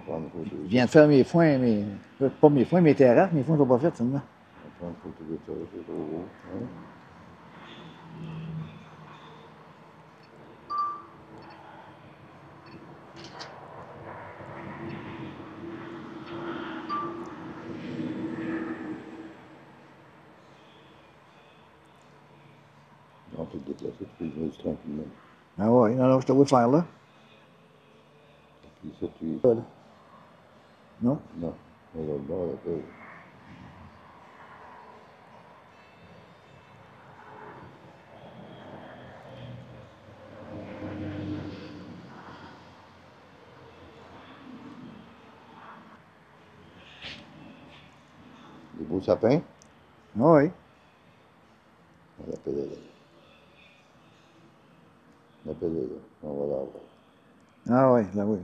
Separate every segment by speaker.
Speaker 1: prendre une photo.
Speaker 2: Je viens de faire mes foins, mes. Pas mes foins, mes terrasses, mes foins sont pas faits seulement.
Speaker 1: On va prendre une photo de ça, c'est trop beau. Hein? On peut te déplacer, tu peux venir tranquillement.
Speaker 2: Ah ouais, non, non, je te vois le faire là.
Speaker 1: Puis ça, tu
Speaker 2: Ça, là. Non?
Speaker 1: Non, on va le bord, là, pas. Des beaux sapins,
Speaker 2: Ah ouais.
Speaker 1: on l'appelle là. On l'appelle là, on va l'avoir.
Speaker 2: Ah ouais, là oui.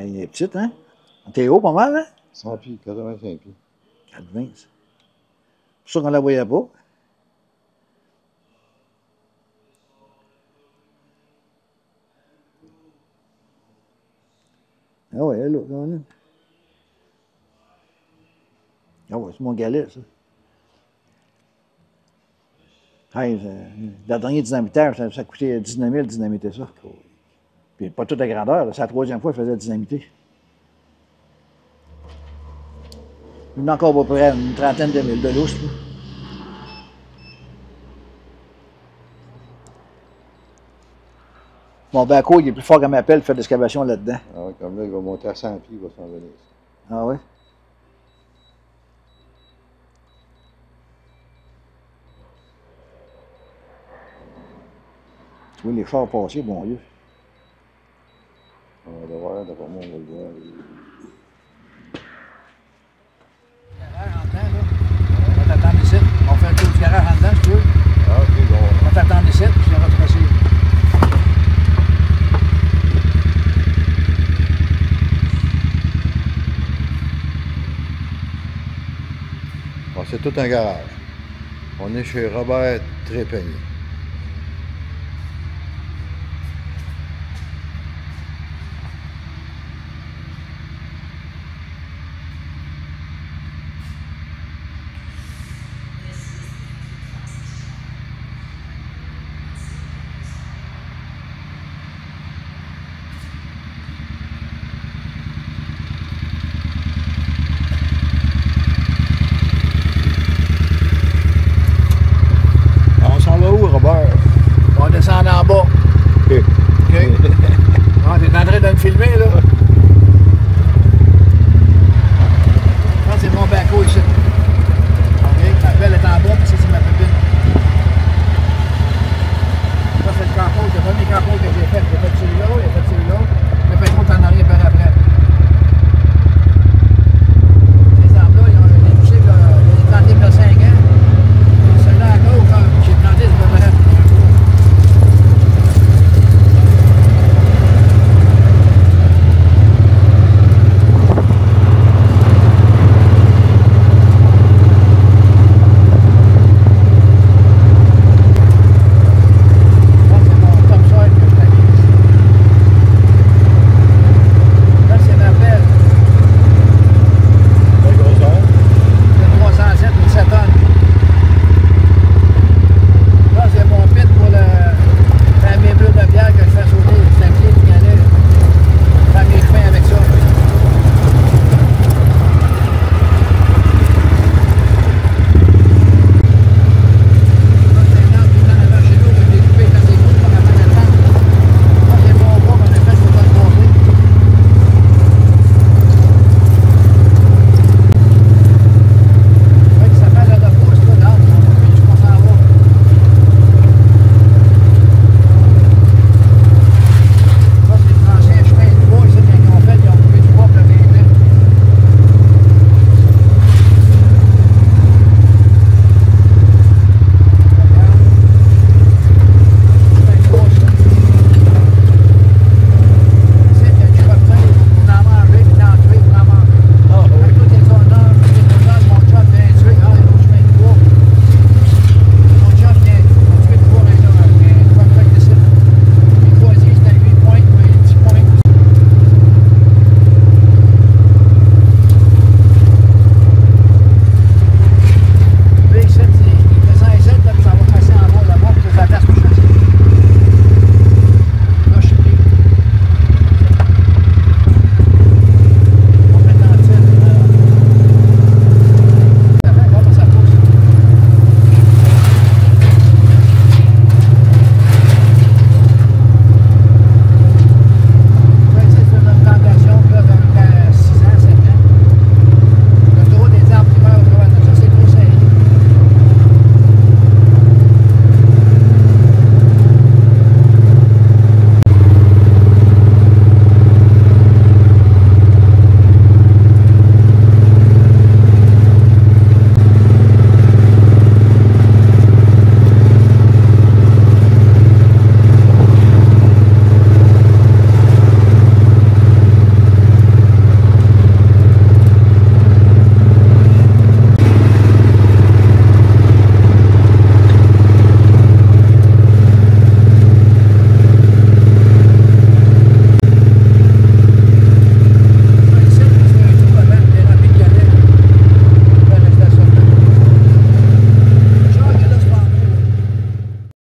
Speaker 2: Elle est petite, hein? T'es haut pas mal, hein?
Speaker 1: 100 pieds, 85 pieds.
Speaker 2: 80. C'est pour ça qu'on la voyait pas. Ah ouais, elle est là, quand même. Ah ouais, c'est mon galet, ça. Hey, euh, le dernier dynamiteur, ça, ça coûtait 19 000 dynamiter ça. Puis pas toute la grandeur, c'est la troisième fois que je faisais dynamiter. Il y en a encore à peu près une trentaine de mille de lousse. Mon baco, il est plus fort que ma pelle, fait de l'excavation là-dedans.
Speaker 1: Ah ouais, comme là, il va monter à 100 pieds, il va s'en venir.
Speaker 2: Ah ouais? Tu vois les chars passer, bon Dieu.
Speaker 1: On va le voir, d'après moi, on va le voir.
Speaker 2: Garage en dedans, là. On va t'attendre ici. On fait un tour du garage en dedans, si tu veux.
Speaker 1: Ah, ok, bon.
Speaker 2: On va t'attendre ici, puis tu viendras te passer.
Speaker 1: Bon, c'est tout un garage. On est chez Robert Trépanier.